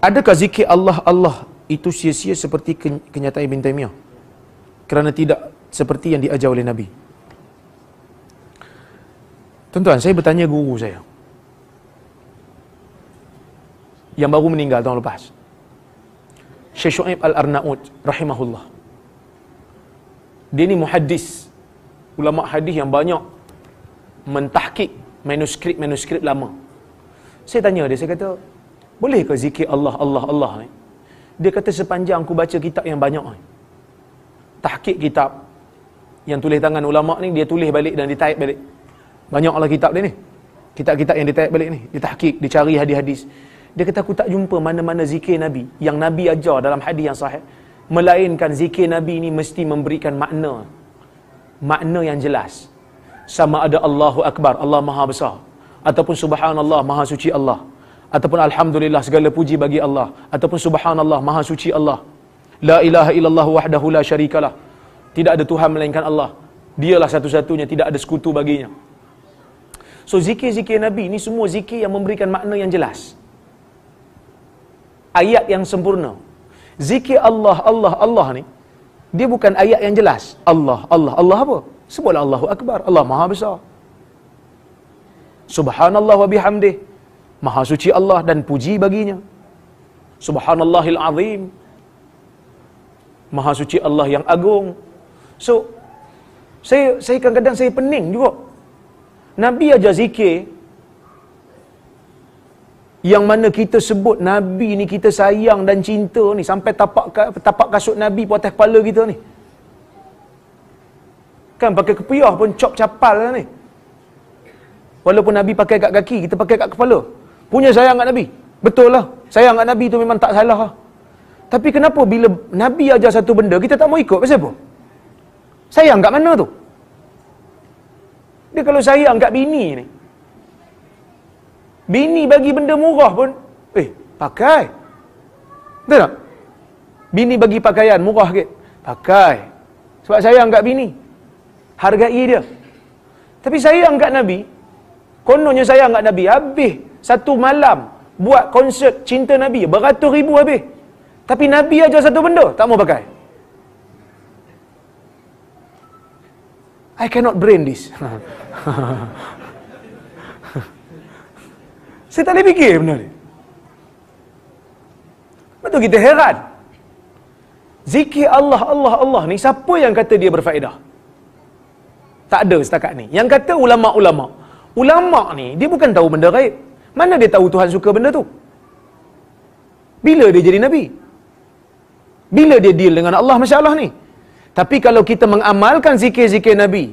Adakah zikir Allah Allah itu sia-sia seperti kenyataan Ibn Taymiyah? Kerana tidak seperti yang diajar oleh Nabi. Tuan-tuan, saya bertanya guru saya. Yang baru meninggal tahun lepas. Syekh Shu'aib Al-Arnaud rahimahullah. Dia ni muhaddis. Ulama hadis yang banyak mentahkik manuskrip-manuskrip lama. Saya tanya dia, saya kata, boleh ke zikir Allah, Allah, Allah ni? Dia kata sepanjang aku baca kitab yang banyak ni. Tahkik kitab yang tulis tangan ulama ni, dia tulis balik dan ditaip balik. Banyaklah kitab dia ni. Kitab-kitab yang ditaip balik ni. Dia tahkik, dia cari hadis-hadis. Dia kata aku tak jumpa mana-mana zikir Nabi yang Nabi ajar dalam hadis yang sahih. Melainkan zikir Nabi ni mesti memberikan makna. Makna yang jelas. Sama ada Allahu Akbar, Allah Maha Besar. Ataupun Subhanallah, Maha Suci Allah. Ataupun Alhamdulillah, segala puji bagi Allah. Ataupun Subhanallah, Maha Suci Allah. La ilaha illallah wahdahu la syarikalah. Tidak ada Tuhan melainkan Allah. Dialah satu-satunya, tidak ada sekutu baginya. So zikir-zikir Nabi ni semua zikir yang memberikan makna yang jelas. Ayat yang sempurna. Zikir Allah, Allah, Allah ni, dia bukan ayat yang jelas. Allah, Allah, Allah apa? Sebutlah Allahu Akbar. Allah Maha Besar. Subhanallah wa bihamdih. Maha suci Allah dan puji baginya. Subhanallahil azim. Maha suci Allah yang agung. So, saya saya kadang-kadang saya pening juga. Nabi ajar zikir yang mana kita sebut Nabi ni kita sayang dan cinta ni sampai tapak tapak kasut Nabi pun atas kepala kita ni. Kan pakai kepiah pun cop capal lah ni. Walaupun Nabi pakai kat kaki, kita pakai kat kepala. Punya sayang kat Nabi. Betul lah. Sayang kat Nabi tu memang tak salah lah. Tapi kenapa bila Nabi ajar satu benda, kita tak mau ikut? Pasal apa? Sayang kat mana tu? Dia kalau sayang kat bini ni. Bini bagi benda murah pun, eh, pakai. Betul tak? Bini bagi pakaian murah sikit. Pakai. Sebab sayang kat bini. Hargai dia. Tapi sayang kat Nabi, kononnya sayang kat Nabi, habis satu malam buat konsert cinta Nabi, beratus ribu habis. Tapi Nabi aja satu benda, tak mau pakai. I cannot brain this. Saya tak boleh fikir benda ni. Betul kita heran. Zikir Allah, Allah, Allah ni siapa yang kata dia berfaedah? Tak ada setakat ni. Yang kata ulama-ulama. Ulama ni dia bukan tahu benda gaib. Mana dia tahu Tuhan suka benda tu? Bila dia jadi Nabi? Bila dia deal dengan Allah masalah ni? Tapi kalau kita mengamalkan zikir-zikir Nabi,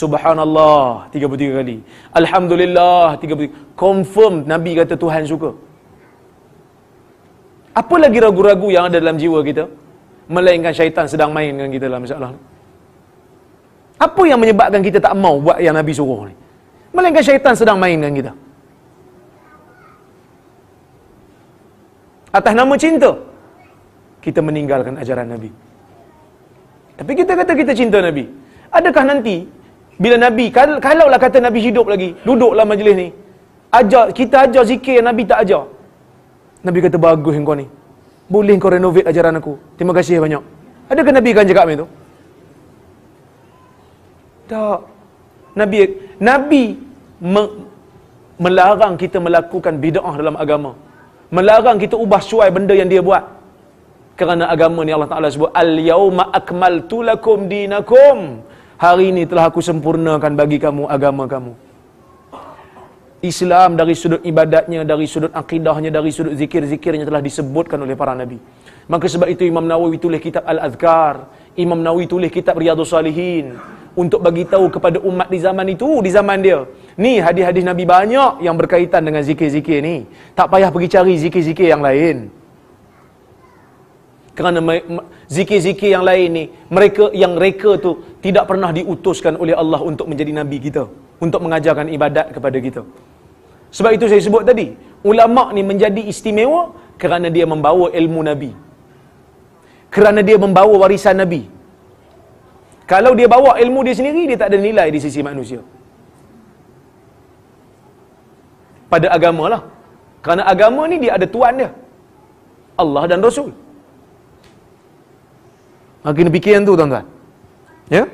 Subhanallah 33 kali. Alhamdulillah 33. Confirm Nabi kata Tuhan suka. Apa lagi ragu-ragu yang ada dalam jiwa kita? Melainkan syaitan sedang main dengan kita dalam masalah. Apa yang menyebabkan kita tak mau buat yang Nabi suruh ni? Melainkan syaitan sedang main dengan kita. Atas nama cinta, kita meninggalkan ajaran Nabi. Tapi kita kata kita cinta Nabi. Adakah nanti bila Nabi kalau lah kata Nabi hidup lagi, duduklah majlis ni. Ajar kita ajar zikir yang Nabi tak ajar. Nabi kata bagus engkau ni. Boleh kau renovate ajaran aku. Terima kasih banyak. Adakah Nabi akan cakap macam tu? Tak. Nabi Nabi me, melarang kita melakukan bid'ah dalam agama. Melarang kita ubah suai benda yang dia buat. Kerana agama ni Allah Taala sebut al-yauma akmaltu lakum dinakum. Hari ini telah aku sempurnakan bagi kamu agama kamu. Islam dari sudut ibadatnya, dari sudut akidahnya, dari sudut zikir-zikirnya telah disebutkan oleh para nabi. Maka sebab itu Imam Nawawi tulis kitab Al-Azkar, Imam Nawawi tulis kitab Riyadhus Salihin untuk bagi tahu kepada umat di zaman itu, di zaman dia. Ni hadis-hadis Nabi banyak yang berkaitan dengan zikir-zikir ni. Tak payah pergi cari zikir-zikir yang lain. Kerana zikir-zikir yang lain ni, mereka yang mereka tu tidak pernah diutuskan oleh Allah untuk menjadi nabi kita, untuk mengajarkan ibadat kepada kita. Sebab itu saya sebut tadi, ulama ni menjadi istimewa kerana dia membawa ilmu nabi. Kerana dia membawa warisan nabi. Kalau dia bawa ilmu dia sendiri, dia tak ada nilai di sisi manusia. Pada agama lah. Kerana agama ni dia ada tuan dia. Allah dan Rasul. Kena fikir yang tu tuan-tuan. Ya?